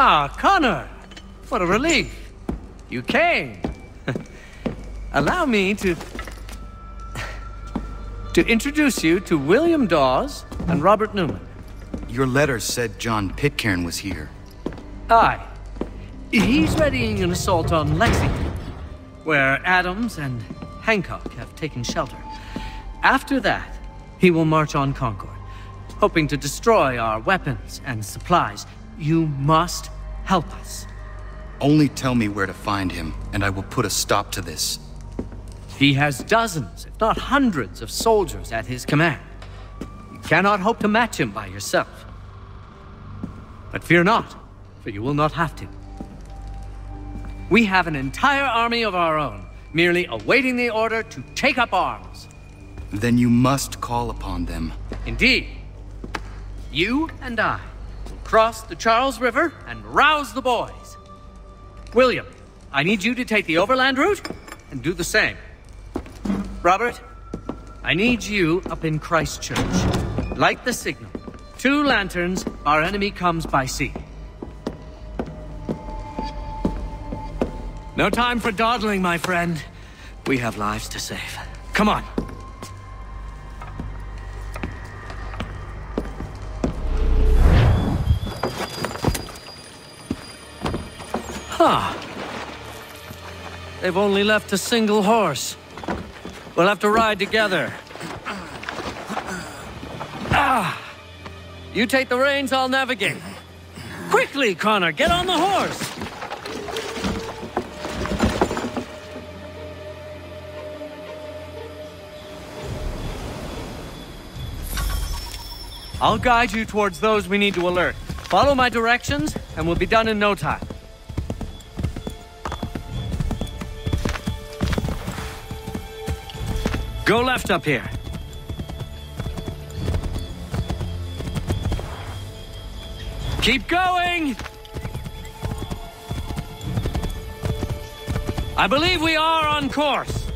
Ah, Connor! What a relief. You came. Allow me to... to introduce you to William Dawes and Robert Newman. Your letter said John Pitcairn was here. Aye. He's readying an assault on Lexington, where Adams and Hancock have taken shelter. After that, he will march on Concord, hoping to destroy our weapons and supplies. You must help us. Only tell me where to find him, and I will put a stop to this. He has dozens, if not hundreds, of soldiers at his command. You cannot hope to match him by yourself. But fear not, for you will not have to. We have an entire army of our own, merely awaiting the order to take up arms. Then you must call upon them. Indeed. You and I will cross the Charles River and rouse the boys. William, I need you to take the overland route and do the same. Robert, I need you up in Christ Church. Light the signal. Two lanterns, our enemy comes by sea. No time for dawdling, my friend. We have lives to save. Come on. Huh. They've only left a single horse. We'll have to ride together. Ah! You take the reins, I'll navigate. Quickly, Connor, get on the horse! I'll guide you towards those we need to alert. Follow my directions, and we'll be done in no time. Go left up here. Keep going! I believe we are on course.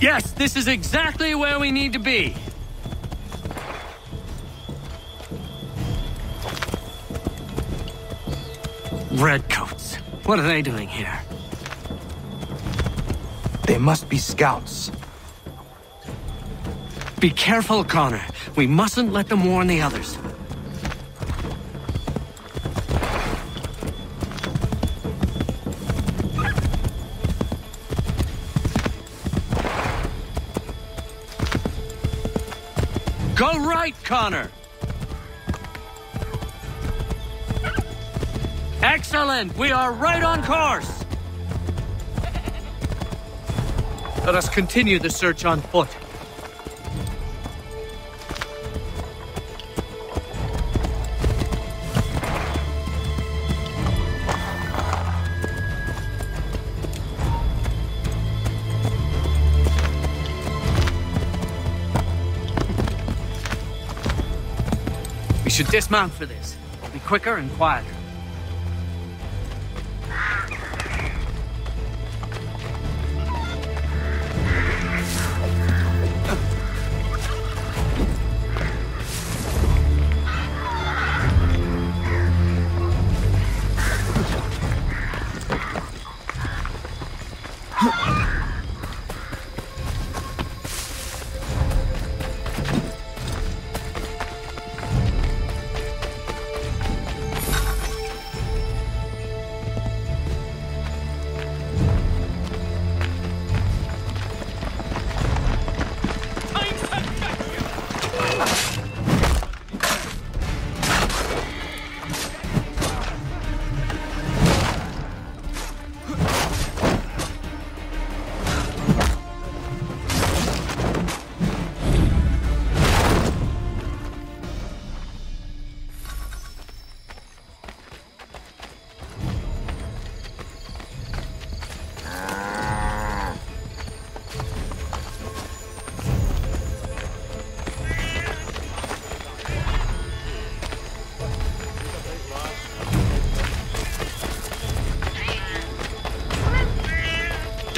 Yes, this is exactly where we need to be. Redcoats. What are they doing here? They must be scouts. Be careful, Connor. We mustn't let them warn the others. Go right, Connor! Excellent! We are right on course! Let us continue the search on foot. We should dismount for this. It'll be quicker and quieter.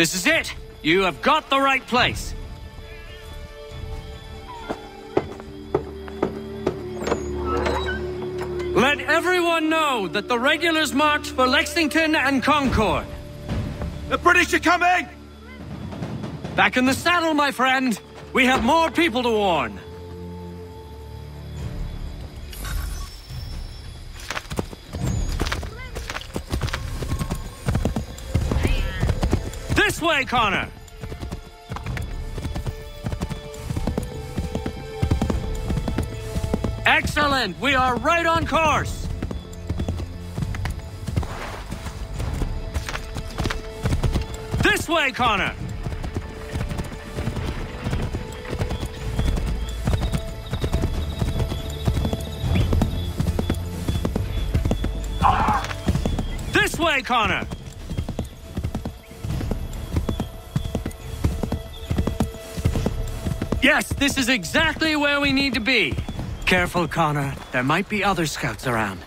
This is it! You have got the right place! Let everyone know that the regulars march for Lexington and Concord. The British are coming! Back in the saddle, my friend. We have more people to warn. Way, Connor! Excellent! We are right on course! This way, Connor! This way, Connor! Yes, this is exactly where we need to be. Careful, Connor. There might be other scouts around.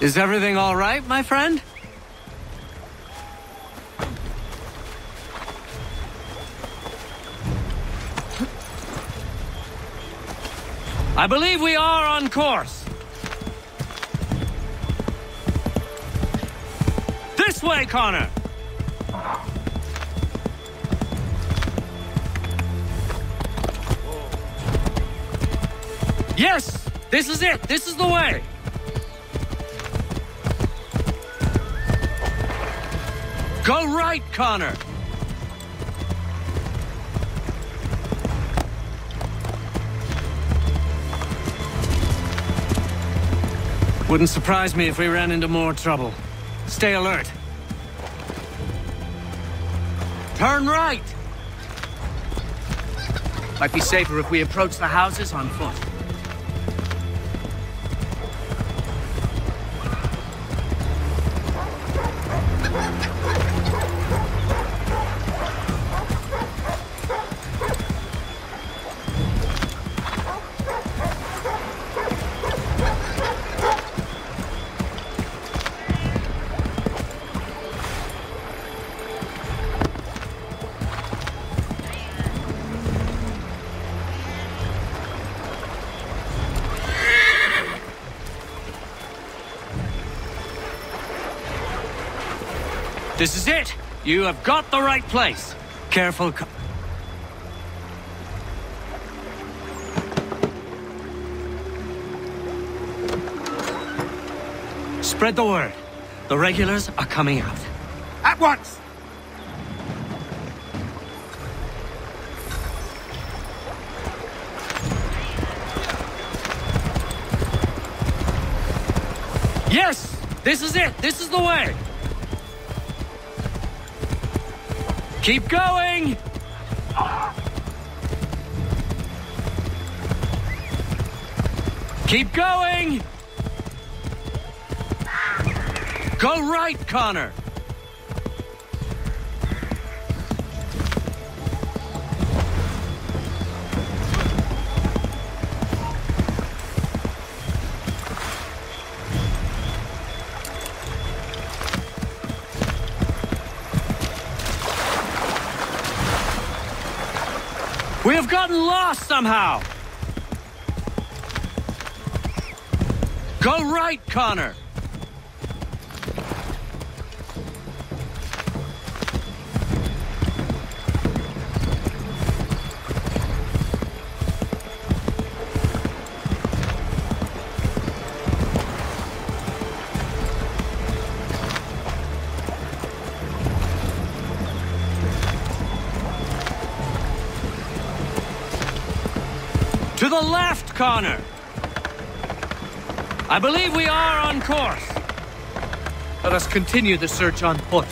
Is everything all right, my friend? I believe we are on course. This way, Connor! Yes! This is it! This is the way! Go right, Connor! Wouldn't surprise me if we ran into more trouble. Stay alert. Turn right! Might be safer if we approach the houses on foot. This is it! You have got the right place. Careful. Spread the word. The regulars are coming out. At once! Yes! This is it! This is the way! Keep going! Keep going! Go right, Connor! We have gotten lost somehow! Go right, Connor! The left, Connor! I believe we are on course. Let us continue the search on foot.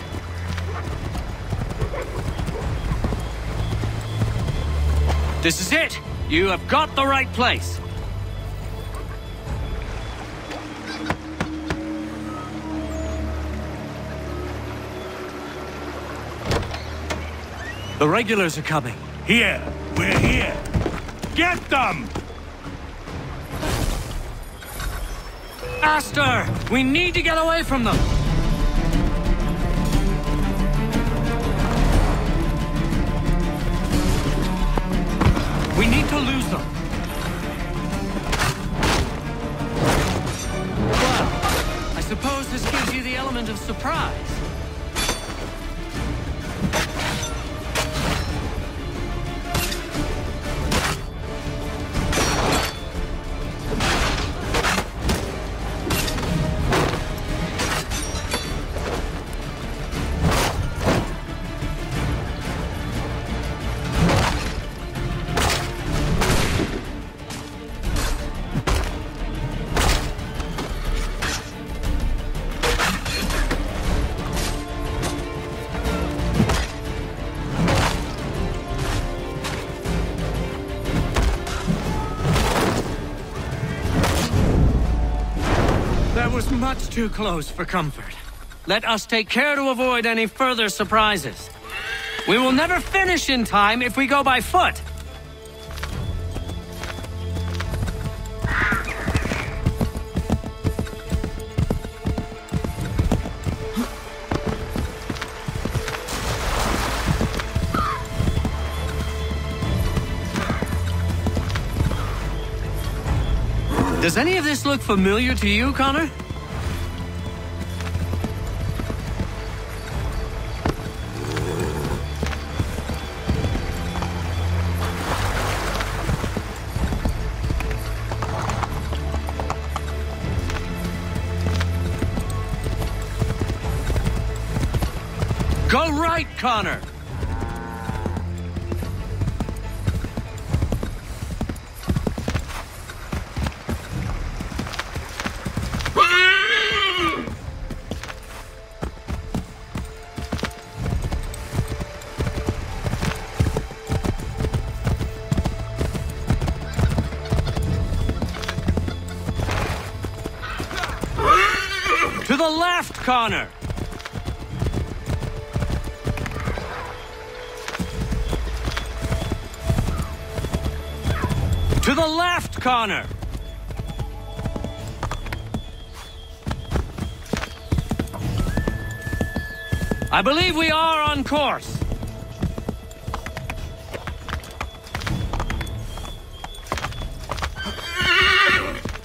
This is it! You have got the right place. The regulars are coming. Here! We're here! Get them! Faster! We need to get away from them. Much too close for comfort. Let us take care to avoid any further surprises. We will never finish in time if we go by foot. Does any of this look familiar to you, Connor? Connor! To the left, Connor! I believe we are on course.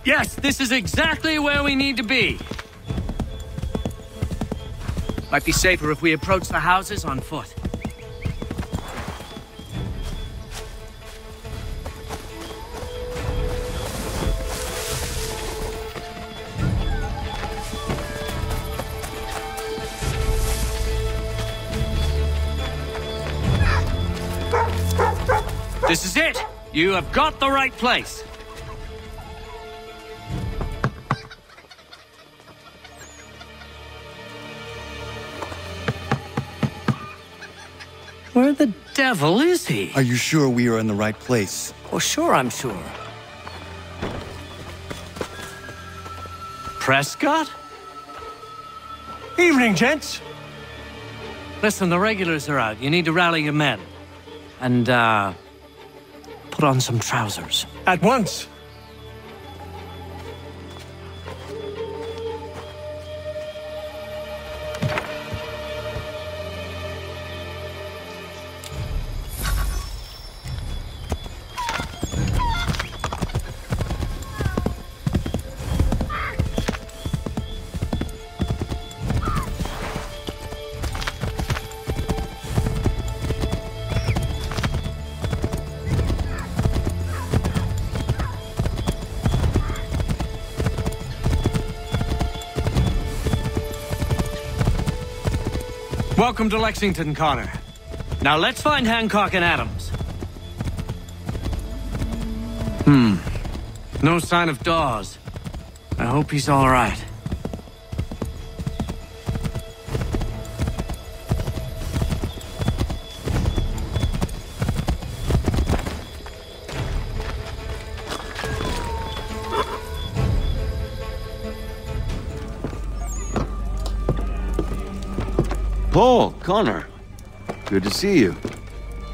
Yes, this is exactly where we need to be. Might be safer if we approach the houses on foot. You have got the right place. Where the devil is he? Are you sure we are in the right place? Oh, sure, I'm sure. Prescott? Evening, gents. Listen, the regulars are out. You need to rally your men. And, uh, put on some trousers. At once. Welcome to Lexington, Connor. Now let's find Hancock and Adams. Hmm. No sign of Dawes. I hope he's all right. Paul, Connor. Good to see you.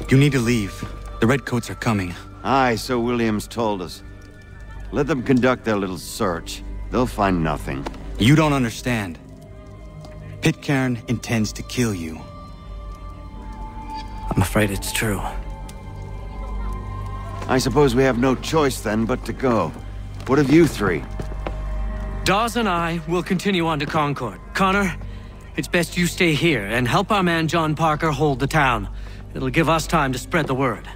You need to leave. The Redcoats are coming. Aye, so Williams told us. Let them conduct their little search. They'll find nothing. You don't understand. Pitcairn intends to kill you. I'm afraid it's true. I suppose we have no choice then but to go. What of you three? Dawes and I will continue on to Concord. Connor, it's best you stay here and help our man John Parker hold the town. It'll give us time to spread the word.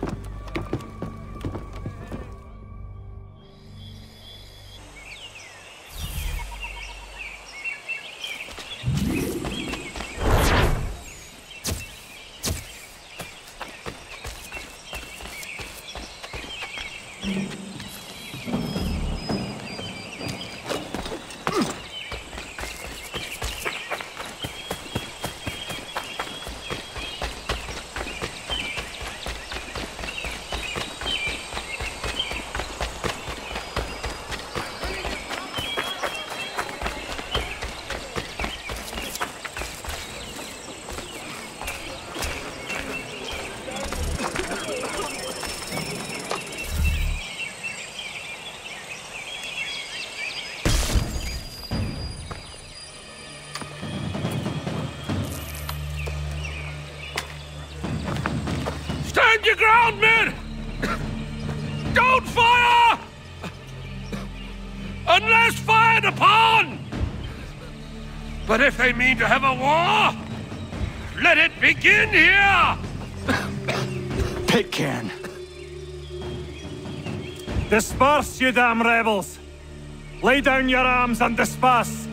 Mean to have a war, let it begin here! Pitcairn! Disperse, you damn rebels! Lay down your arms and disperse!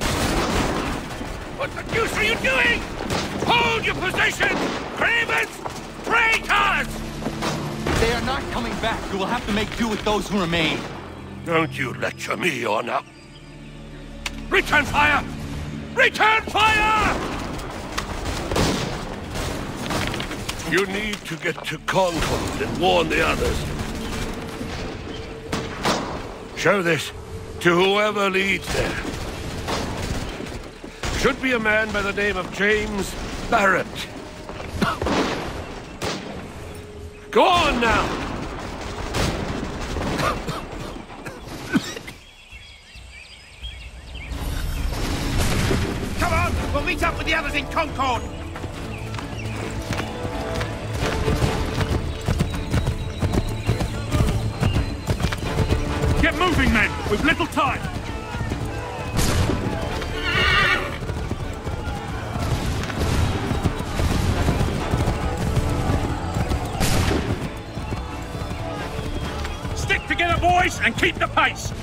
What the deuce are you doing? Hold your position! Cravens! Traitors! They are not coming back. You will have to make do with those who remain. Don't you lecture me or now. Return fire! Return fire! You need to get to Concord and warn the others. Show this to whoever leads there. Should be a man by the name of James Barrett. Go on now! Come on, we'll in Concord. Get moving, men! We've little time! Stick together, boys, and keep the pace!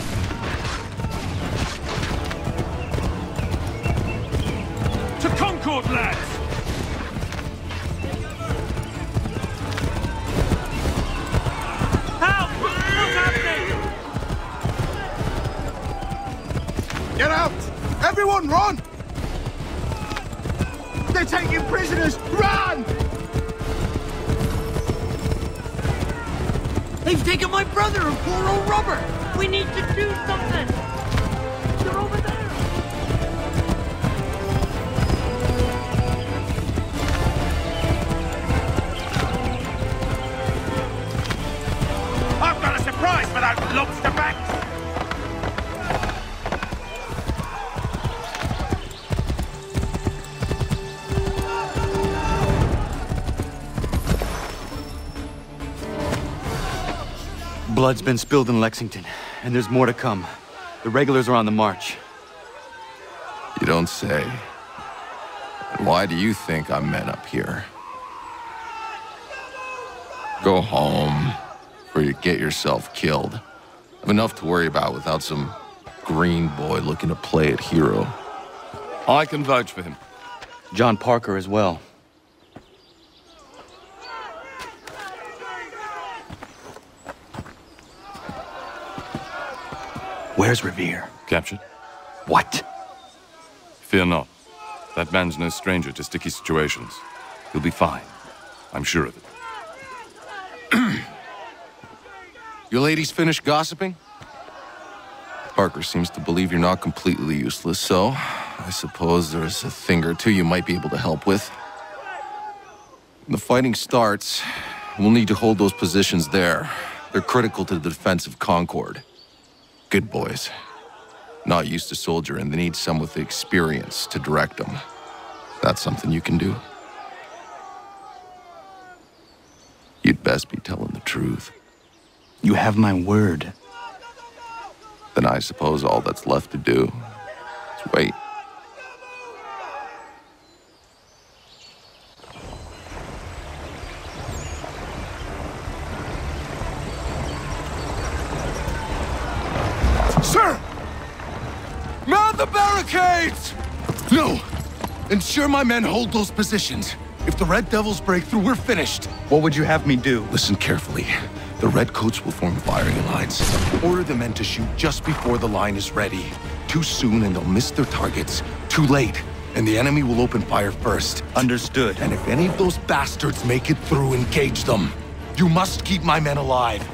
To lads! Help! What's happening? Get out! Everyone, run! They're taking prisoners! Run! They've taken my brother and poor old Robert. We need to do something. Blood's been spilled in Lexington, and there's more to come. The regulars are on the march. You don't say. And why do you think I'm men up here? Go home, or you get yourself killed. I've enough to worry about without some green boy looking to play at hero. I can vouch for him. John Parker as well. Where's Revere? Captured? What? Fear not. That man's no stranger to sticky situations. He'll be fine. I'm sure of it. You ladies finished gossiping? Parker seems to believe you're not completely useless, so I suppose there's a thing or two you might be able to help with. When the fighting starts, we'll need to hold those positions there. They're critical to the defense of Concord. Good boys. Not used to soldiering, they need some with the experience to direct them. That's something you can do. You'd best be telling the truth. You have my word. Then I suppose all that's left to do is wait. Sir! Mount the barricades! No! Ensure my men hold those positions. If the Red Devils break through, we're finished. What would you have me do? Listen carefully. The Redcoats will form firing lines. Order the men to shoot just before the line is ready. Too soon and they'll miss their targets. Too late, and the enemy will open fire first. Understood. And if any of those bastards make it through, engage them. You must keep my men alive.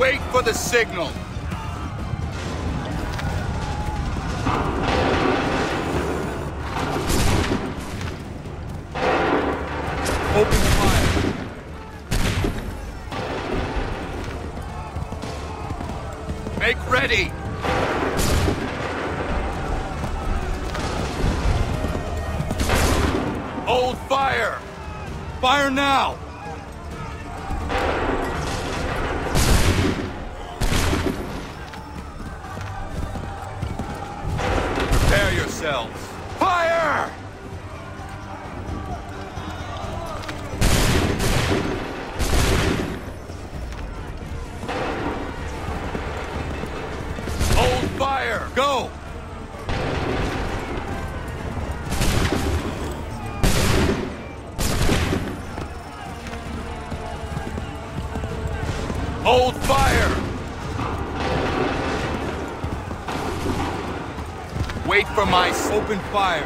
Wait for the signal. Fire! Wait for my open fire.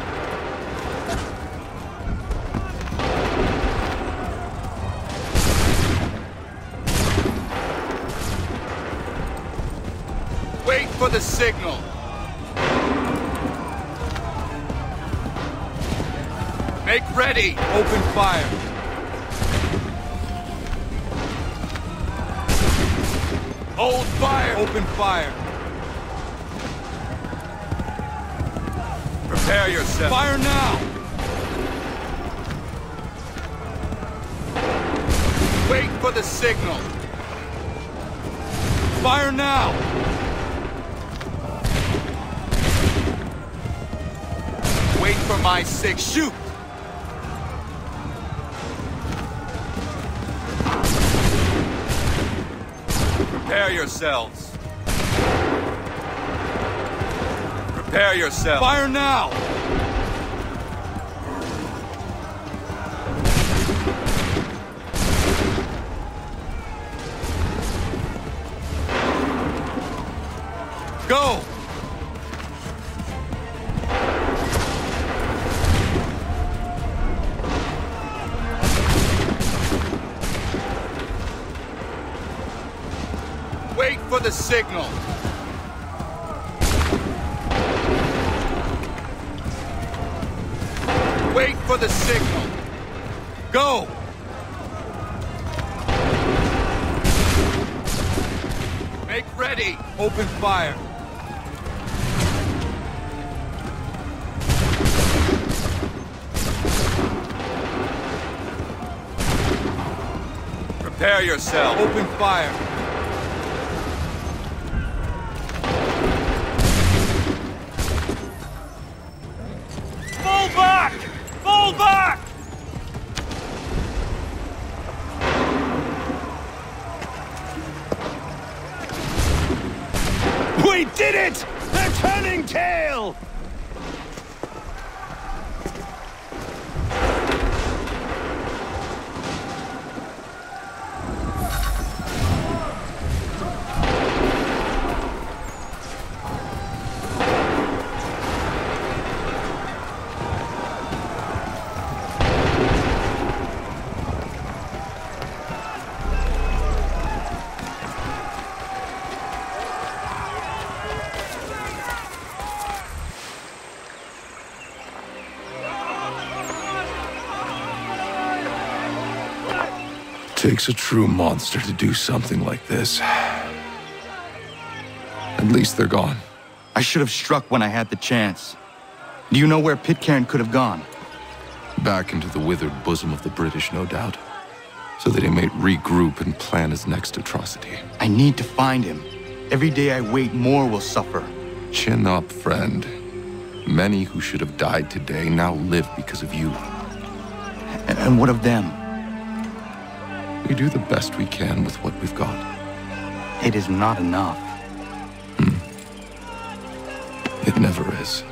Wait for the signal. Make ready. Open fire. Fire. Open fire. Prepare yourself. Fire now. Wait for the signal. Fire now. Wait for my six. Shoot. Yourselves. Prepare yourself. Fire now! Go! Signal. Wait for the signal. Go! Make ready. Open fire. Prepare yourself. Open fire. It takes a true monster to do something like this. At least they're gone. I should have struck when I had the chance. Do you know where Pitcairn could have gone? Back into the withered bosom of the British, no doubt. So that he might regroup and plan his next atrocity. I need to find him. Every day I wait, more will suffer. Chin up, friend. Many who should have died today now live because of you. And, and what of them? We do the best we can with what we've got. It is not enough. Hmm. It never is.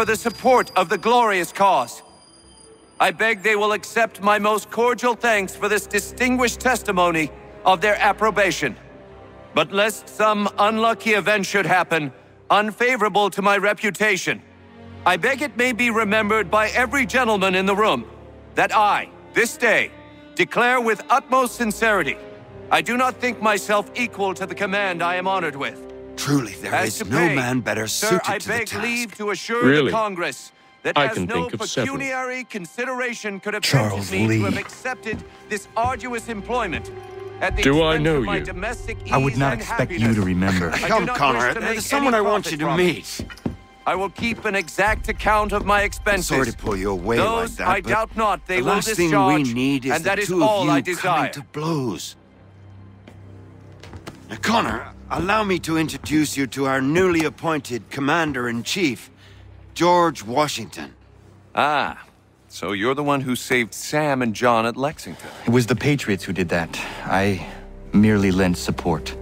for the support of the glorious cause. I beg they will accept my most cordial thanks for this distinguished testimony of their approbation. But lest some unlucky event should happen, unfavorable to my reputation, I beg it may be remembered by every gentleman in the room that I, this day, declare with utmost sincerity, I do not think myself equal to the command I am honored with. Truly, there As is to no pay, man better sir, suited I to the beg task. leave to assure Really? the Congress that I as can no think of several. pecuniary consideration could have Charles tempted me Lee. to have accepted this arduous employment at the Do I know you? I would not and expect you to remember. Come, not Connor, to there's someone I want you to meet. I will keep an exact account of my expenses. Sorry to pull you away Those like that, I but doubt not they the will last discharge, thing we need is and the that is two all of you I desire. coming to blows. Now, Connor, allow me to introduce you to our newly appointed Commander-in-Chief, George Washington. Ah, so you're the one who saved Sam and John at Lexington. It was the Patriots who did that. I merely lent support.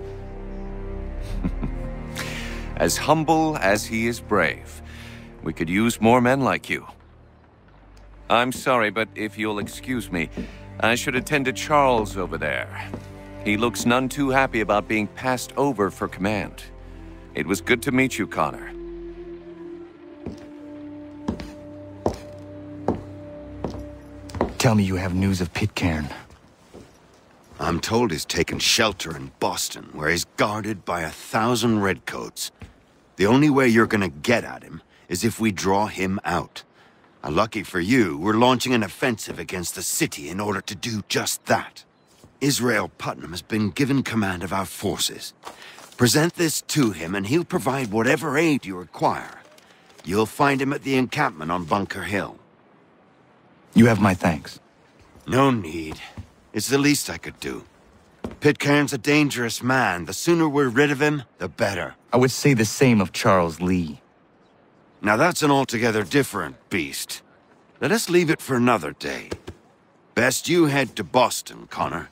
As humble as he is brave. We could use more men like you. I'm sorry, but if you'll excuse me, I should attend to Charles over there. He looks none too happy about being passed over for command. It was good to meet you, Connor. Tell me you have news of Pitcairn. I'm told he's taken shelter in Boston, where he's guarded by a thousand redcoats. The only way you're gonna get at him is if we draw him out. Uh, lucky for you, we're launching an offensive against the city in order to do just that. Israel Putnam has been given command of our forces. Present this to him and he'll provide whatever aid you require. You'll find him at the encampment on Bunker Hill. You have my thanks. No need. It's the least I could do. Pitcairn's a dangerous man. The sooner we're rid of him, the better. I would say the same of Charles Lee. Now that's an altogether different beast. Let us leave it for another day. Best you head to Boston, Connor.